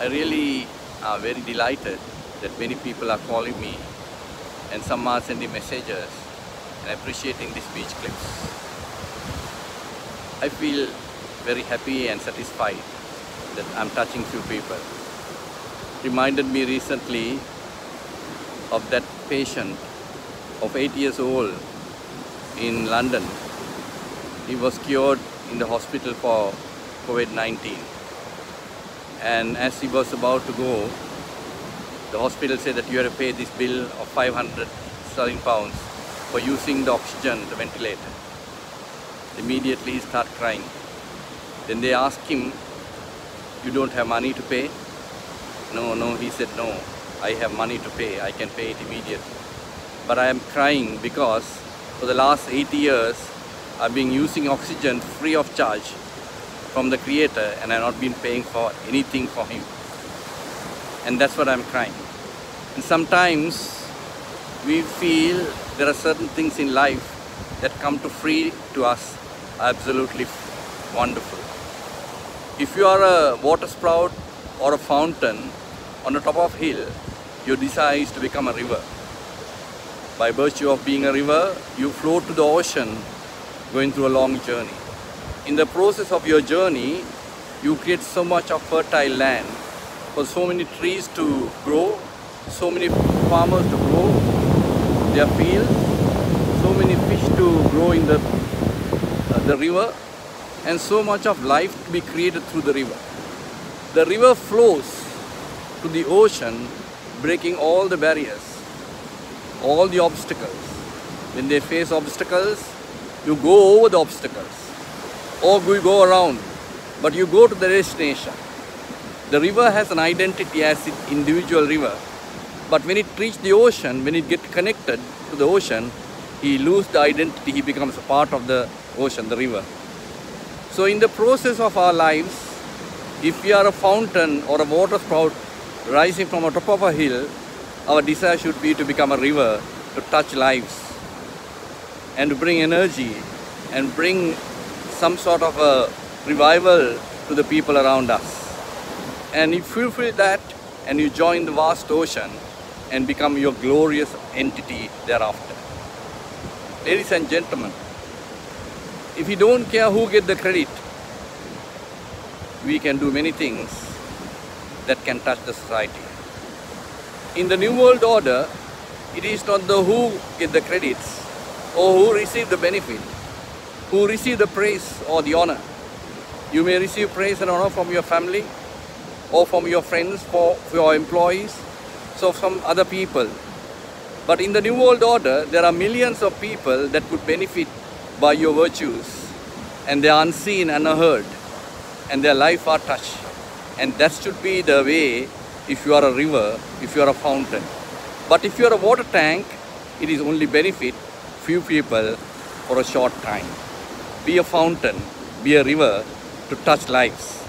I really are very delighted that many people are calling me and some are sending messages and appreciating these beach clips. I feel very happy and satisfied that I'm touching few people. Reminded me recently of that patient of 8 years old in London. He was cured in the hospital for COVID-19 and as he was about to go, the hospital said that you have to pay this bill of 500 sterling pounds for using the oxygen, the ventilator. Immediately he started crying. Then they asked him, you don't have money to pay? No, no, he said, no, I have money to pay, I can pay it immediately. But I am crying because for the last 80 years, I've been using oxygen free of charge from the creator and I've not been paying for anything for him. And that's what I'm crying. And sometimes we feel there are certain things in life that come to free to us absolutely wonderful. If you are a water sprout or a fountain on the top of a hill, your desire is to become a river. By virtue of being a river, you float to the ocean going through a long journey. In the process of your journey, you create so much of fertile land for so many trees to grow, so many farmers to grow their fields, so many fish to grow in the, uh, the river, and so much of life to be created through the river. The river flows to the ocean, breaking all the barriers, all the obstacles. When they face obstacles, you go over the obstacles or you go around, but you go to the destination. The river has an identity as an individual river, but when it reaches the ocean, when it gets connected to the ocean, he loses the identity, he becomes a part of the ocean, the river. So in the process of our lives, if we are a fountain or a water sprout rising from the top of a hill, our desire should be to become a river, to touch lives, and to bring energy, and bring some sort of a revival to the people around us. And if you feel that, and you join the vast ocean, and become your glorious entity thereafter. Ladies and gentlemen, if you don't care who get the credit, we can do many things that can touch the society. In the New World Order, it is not the who get the credits or who receive the benefit, who receive the praise or the honor. You may receive praise and honor from your family or from your friends, for, for your employees, so from other people. But in the New World Order, there are millions of people that could benefit by your virtues and they are unseen and unheard and their life are touched. And that should be the way if you are a river, if you are a fountain. But if you are a water tank, it is only benefit few people for a short time. Be a fountain, be a river to touch lives.